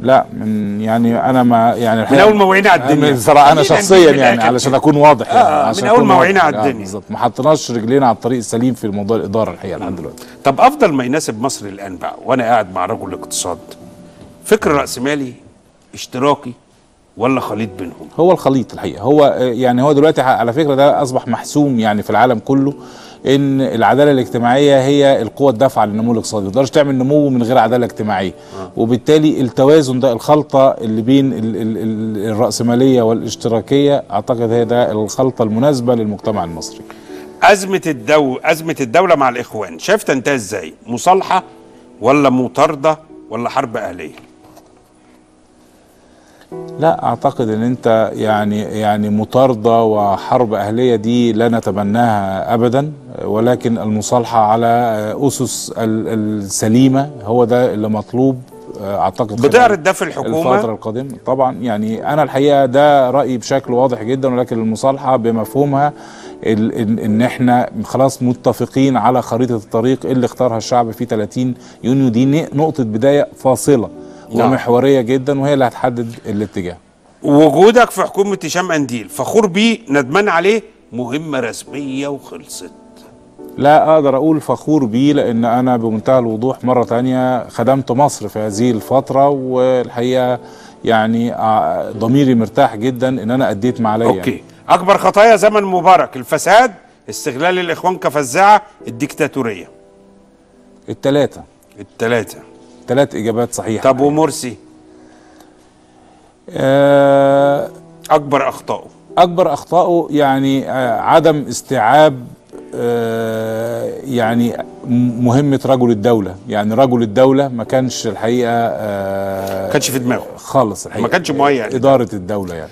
لا من يعني أنا ما يعني من الحقيقة- أول ما وعينا على الدنيا بصراحه أنا شخصيا من يعني علشان. أكون واضح يعني آه، عشان من أكون ما. وعينا على آه، الدنيا. بالظبط ما حطيناش رجلينا على الطريق السليم في موضوع الإدارة الحقيقة لحد دلوقتي طب أفضل ما يناسب مصر الآن بقى وأنا قاعد مع رجل الاقتصاد فكر رأسمالي اشتراكي ولا خليط بينهم هو الخليط الحقيقة هو آه، يعني هو دلوقتي على فكرة ده أصبح محسوم يعني في العالم كله إن العدالة الاجتماعية هي القوة الدافعة للنمو الاقتصادي. ما تقدرش تعمل نمو من غير عدالة اجتماعية. وبالتالي التوازن ده الخلطة اللي بين ال ال ال الرأسمالية والاشتراكية أعتقد هي ده الخلطة المناسبة للمجتمع المصري. أزمة الدو أزمة الدولة مع الإخوان شايف تنتهي إزاي؟ مصالحة ولا مطاردة ولا حرب اهليه لا أعتقد إن أنت يعني يعني مطاردة وحرب أهلية دي لا نتبناها ابدا ولكن المصالحة على أسس ال- السليمة هو ده اللي مطلوب أعتقد بتعرض ده في الحكومة؟ الفترة القادمة طبعا يعني أنا الحقيقة ده رأيي بشكل واضح جدا ولكن المصالحة بمفهومها إن إحنا خلاص متفقين على خريطة الطريق اللي اختارها الشعب في 30 يونيو دي نقطة بداية فاصلة. ومحورية جدا وهي اللي هتحدد الاتجاه. وجودك في حكومة هشام أنديل فخور بيه ندمان عليه مهمة رسمية وخلصت. لا أقدر أقول فخور بيه لأن أنا بمنتهى الوضوح مرة تانية خدمت مصر في هذه الفترة والحقيقة يعني آه، ضميري مرتاح جدا إن أنا أديت ما عليا. أوكي. أكبر خطايا زمن مبارك الفساد استغلال الإخوان كفزاعة الديكتاتورية. الثلاثه الثلاثه ثلاث إجابات صحيحة. طب ومرسي آه أكبر اخطائه أكبر اخطائه يعني آه عدم استيعاب آه يعني مهمة رجل الدولة. يعني رجل الدولة ما كانش الحقيقة آه كانش في دماغه. خالص الحقيقة. ما كانش مهيأ إدارة الدولة يعني.